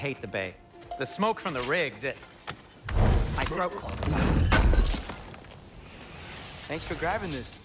Hate the bay. The smoke from the rigs, it... My throat closes. Thanks for grabbing this.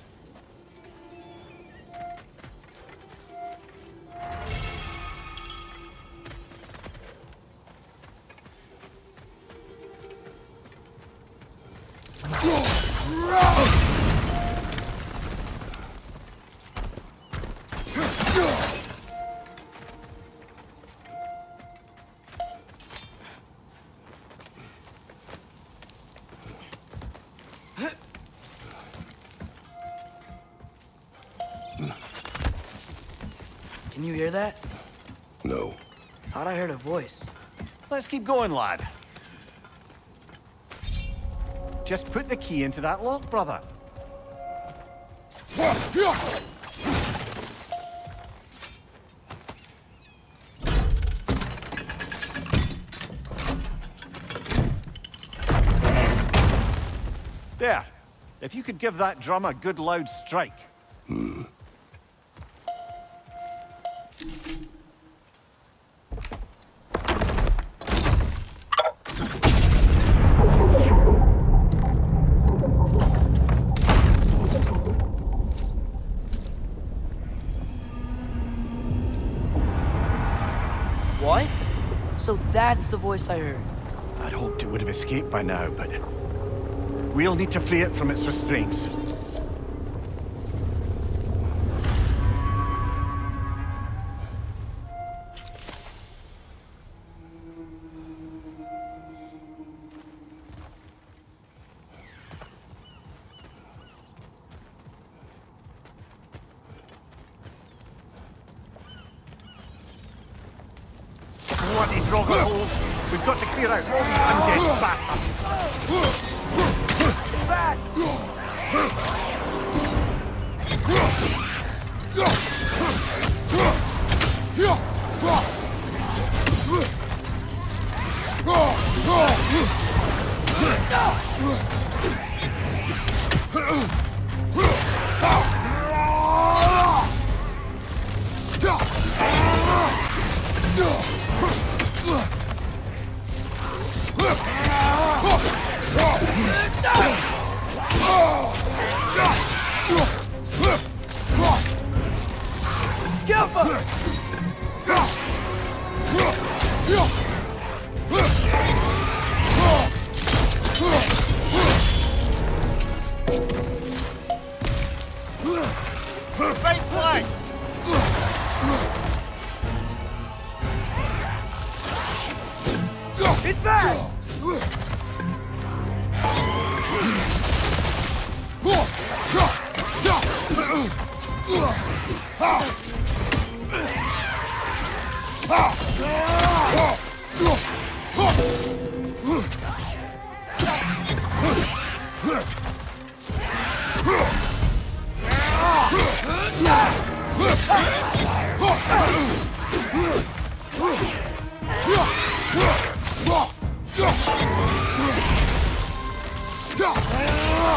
Thought I heard a voice. Let's keep going, lad. Just put the key into that lock, brother. There. If you could give that drum a good loud strike. So that's the voice I heard. I'd hoped it would have escaped by now, but... We'll need to free it from its restraints.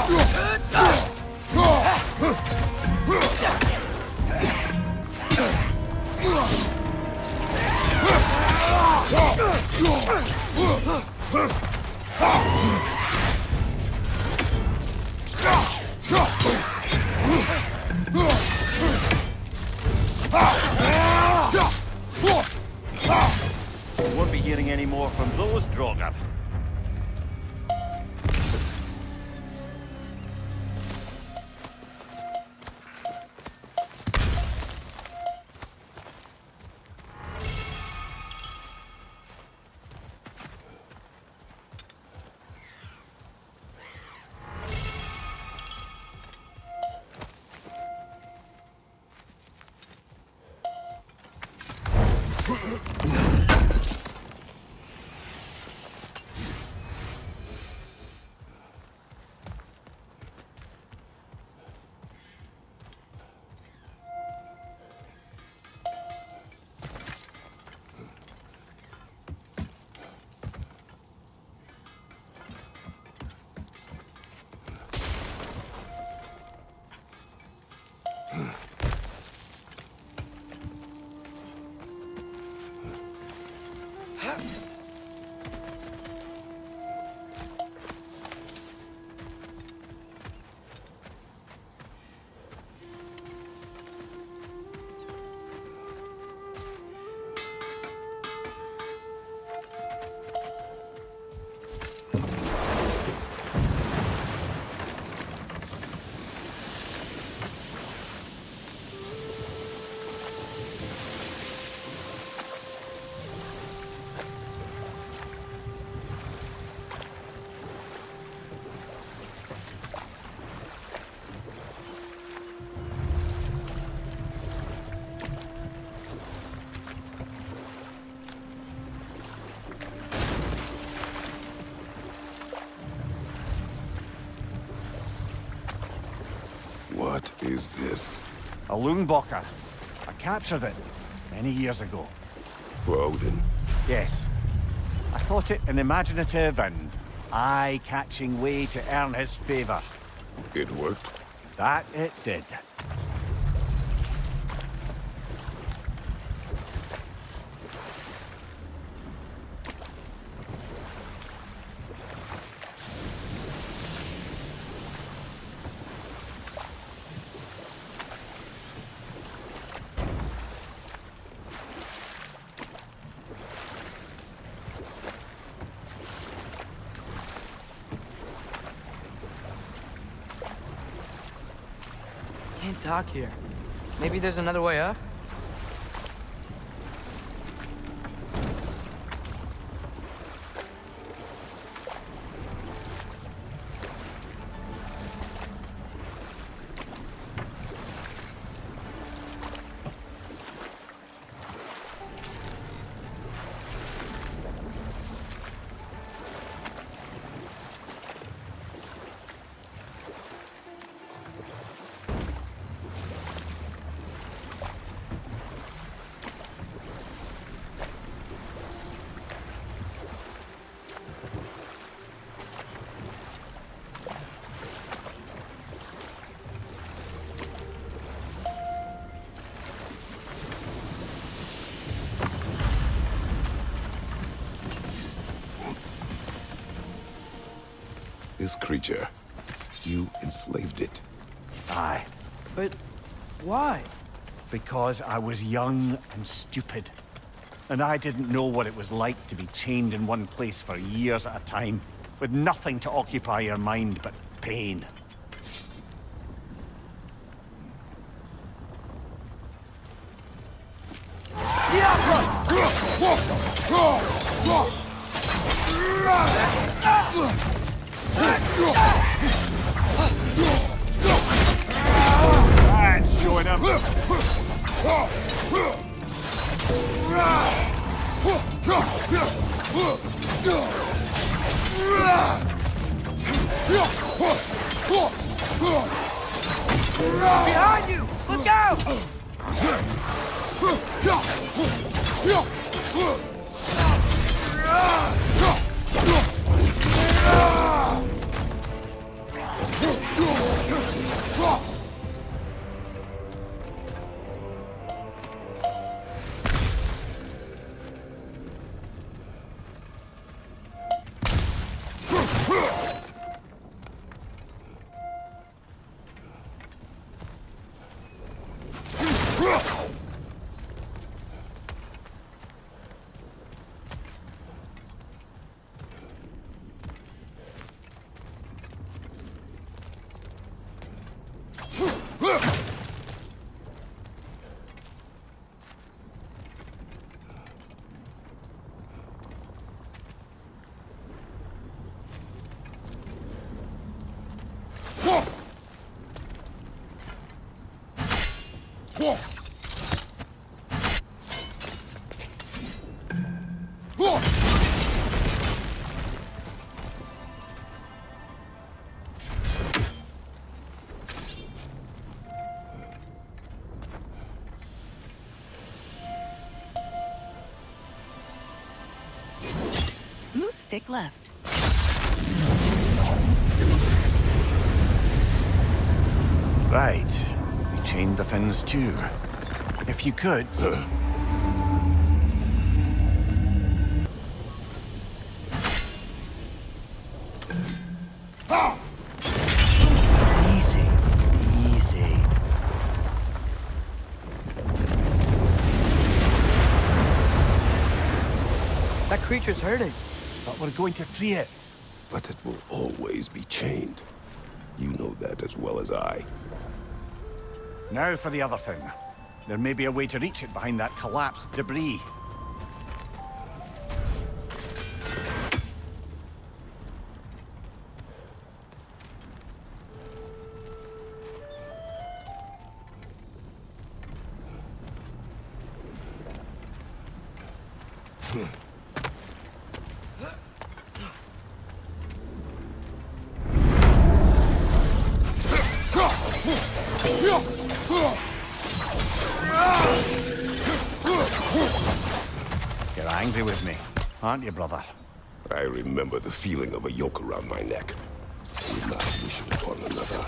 We is this? A Lyngbakr. I captured it many years ago. For Odin? Yes. I thought it an imaginative and eye-catching way to earn his favor. It worked? That it did. Can't dock here. Maybe there's another way up? Creature, you enslaved it. Aye. But why? Because I was young and stupid. And I didn't know what it was like to be chained in one place for years at a time, with nothing to occupy your mind but pain. That's showing him. Behind you! Look out! Move stick left. Right. We chained the fins too. If you could... Easy. Easy. That creature's hurting. But we're going to free it. But it will always be chained. You know that as well as I. Now for the other thing. There may be a way to reach it behind that collapsed debris. Aren't you, brother? I remember the feeling of a yoke around my neck. We must wish it upon another.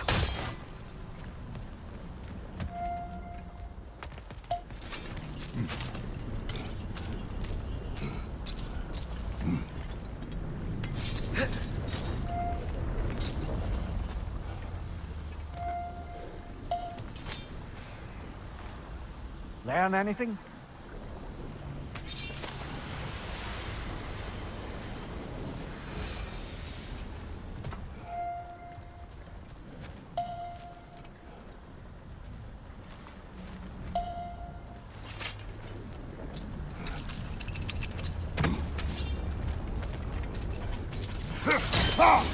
Learn anything? Ha!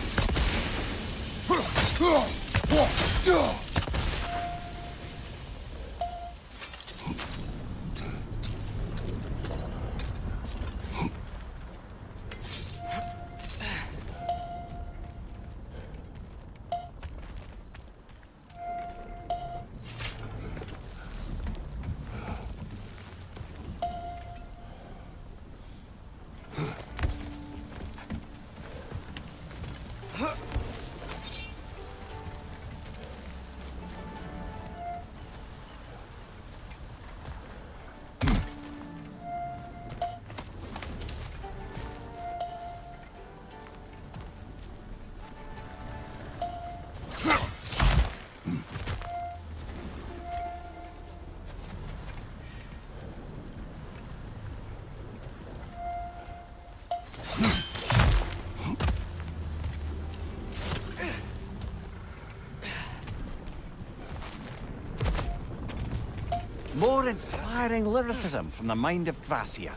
More inspiring lyricism from the mind of Kvasir.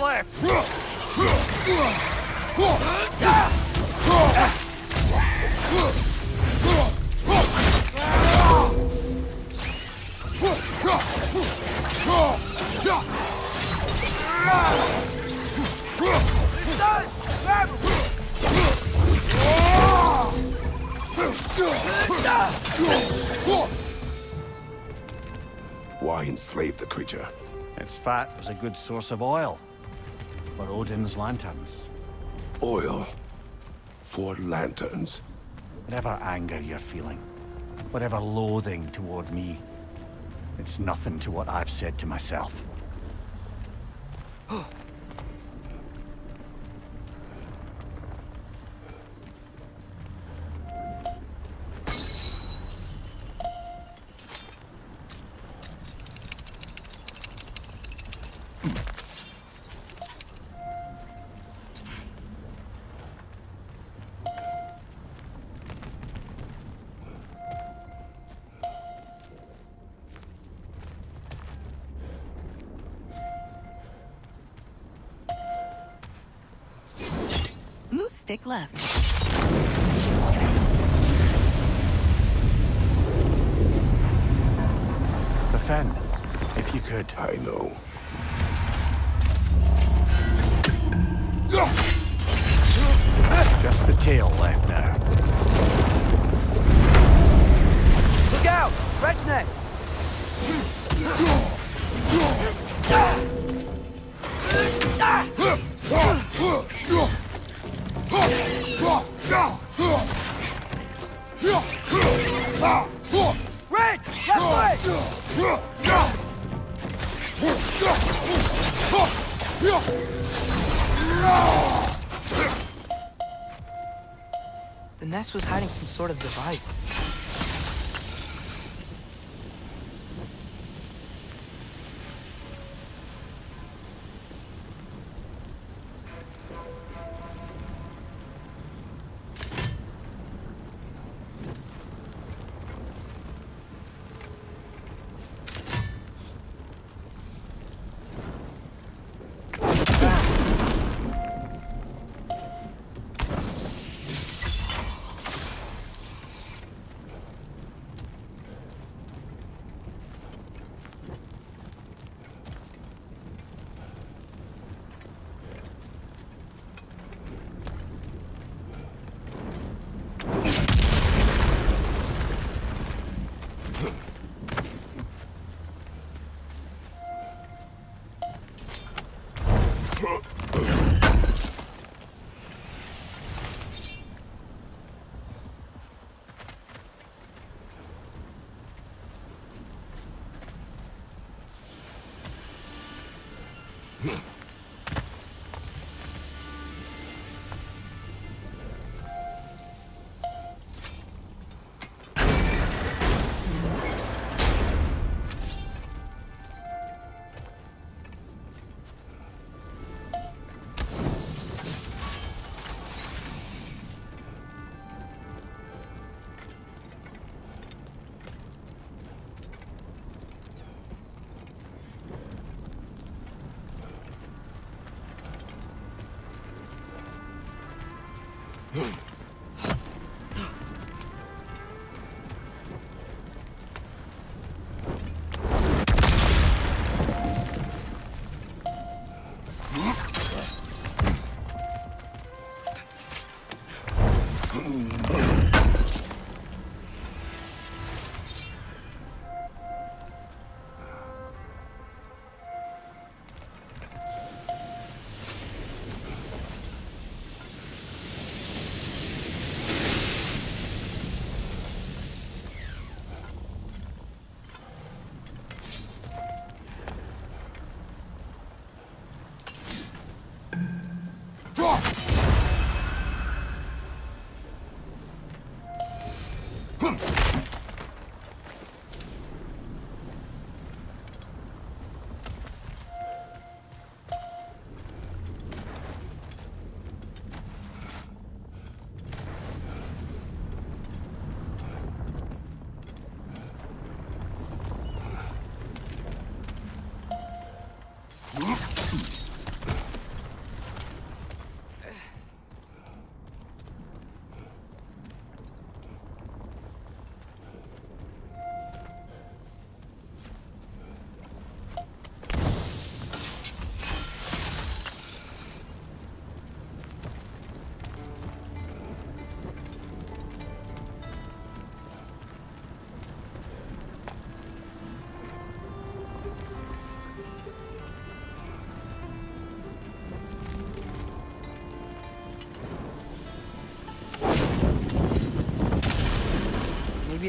Left! Why enslave the creature? Its fat was a good source of oil for Odin's lanterns. Oil. For lanterns. Whatever anger you're feeling, whatever loathing toward me, it's nothing to what I've said to myself. Stick left. Befin, if you could. I know. Just the tail left now. Look out! Wretch neck! The nest was hiding some sort of device.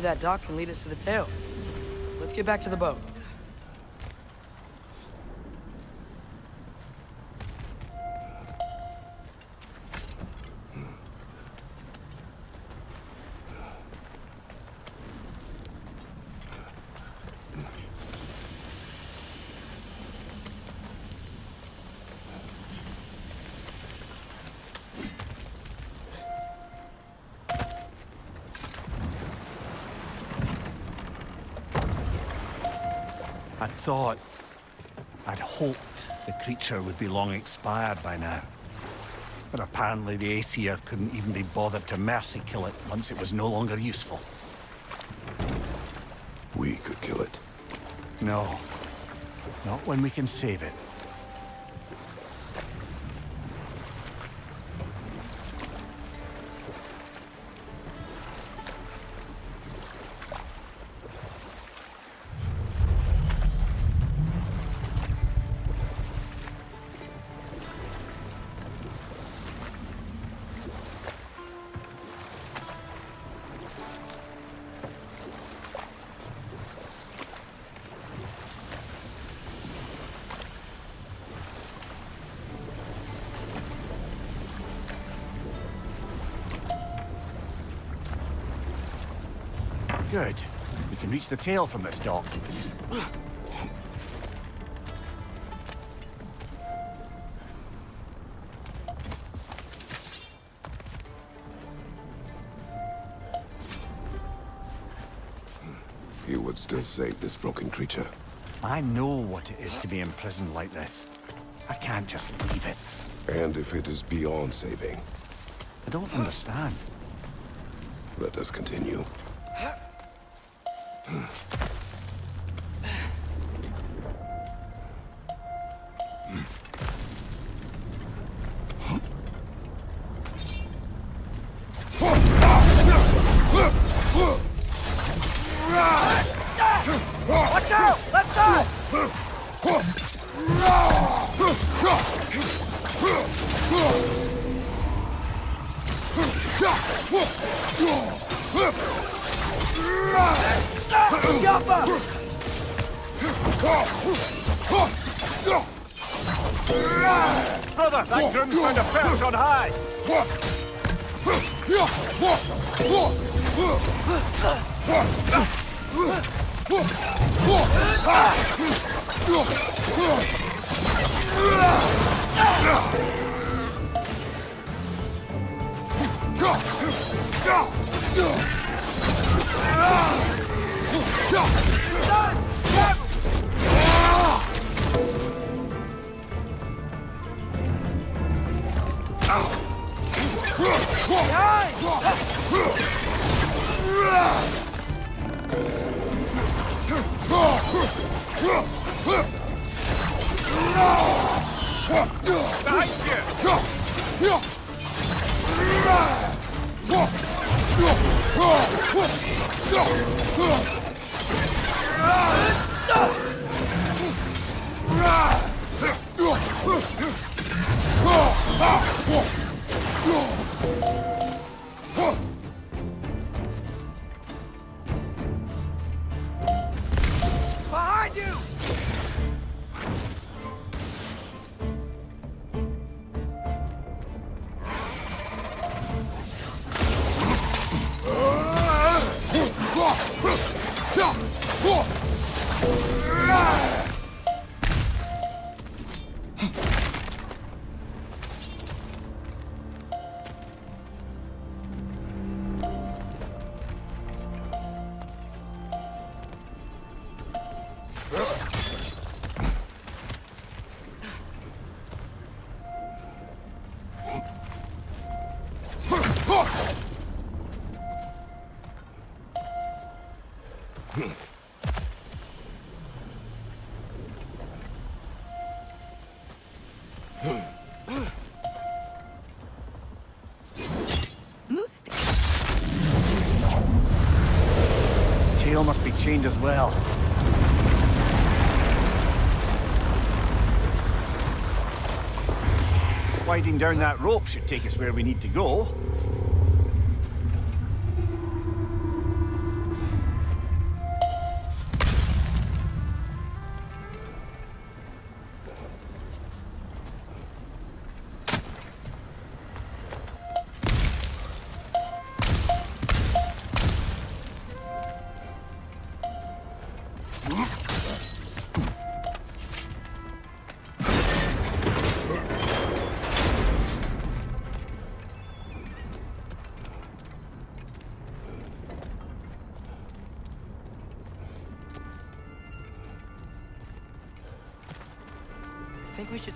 That dock can lead us to the tail. Let's get back to the boat. I'd thought, I'd hoped the creature would be long expired by now. But apparently the Aesir couldn't even be bothered to mercy kill it once it was no longer useful. We could kill it. No. Not when we can save it. Can reach the tail from this dock. You would still save this broken creature. I know what it is to be imprisoned like this. I can't just leave it. And if it is beyond saving, I don't understand. let us continue. Yappa! Brother, that groom's found a perch on high! Behind Move. Tail must be chained as well. Sliding down that rope should take us where we need to go.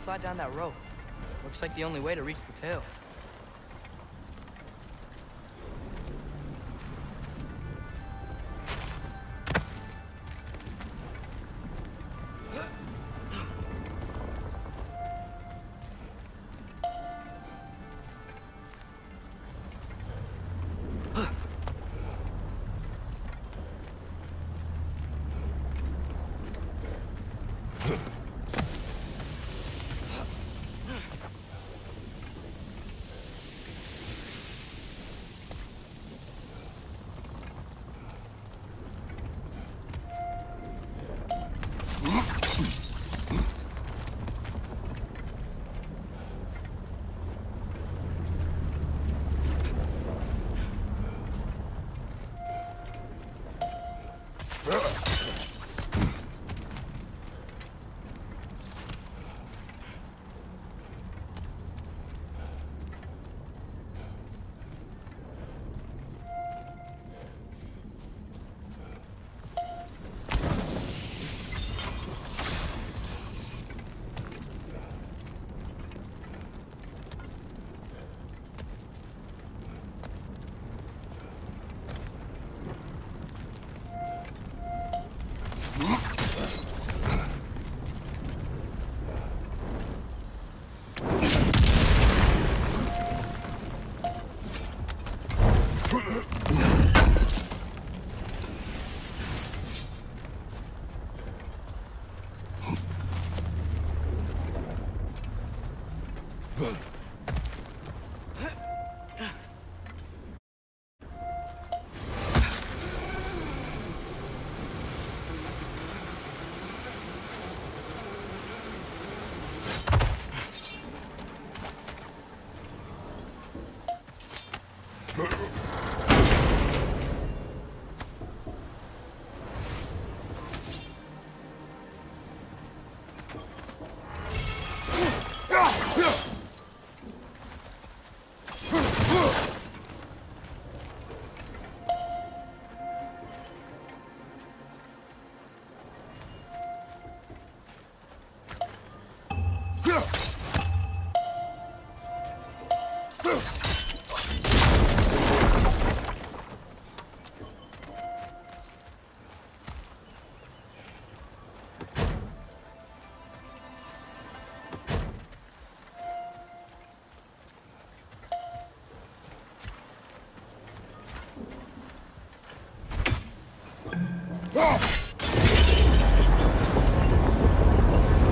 Slide down that rope. Looks like the only way to reach the tail.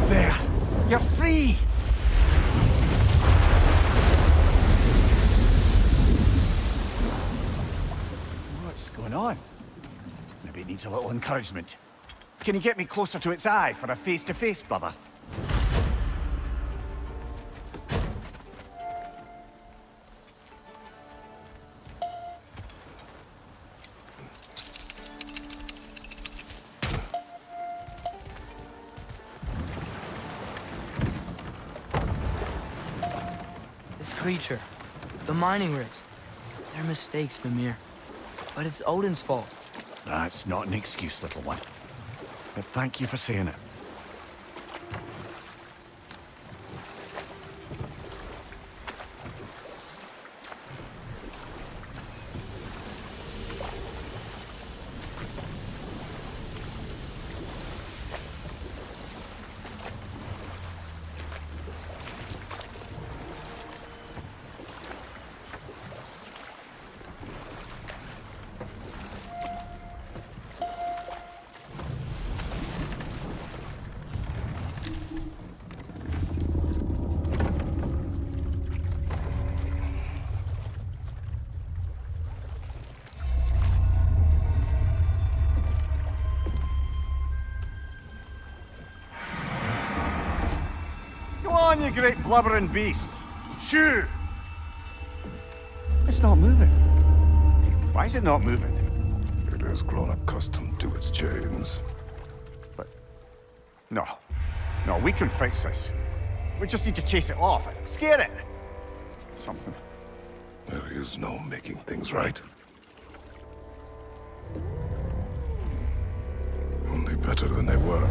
There! You're free! What's going on? Maybe it needs a little encouragement. Can you get me closer to its eye for a face-to-face, brother? Creature, the mining rigs, they're mistakes, Mimir. But it's Odin's fault. That's not an excuse, little one. But thank you for saying it. Go you great blubbering beast. Shoo! It's not moving. Why is it not moving? It has grown accustomed to its chains. But... No. No, we can fix this. We just need to chase it off. And scare it. Something. There is no making things right. Only better than they were.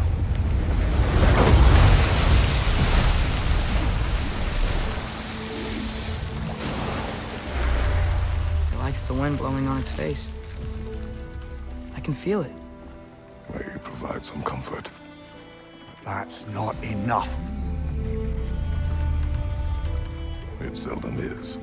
It likes the wind blowing on its face. I can feel it. May you provide some comfort. That's not enough. It seldom is.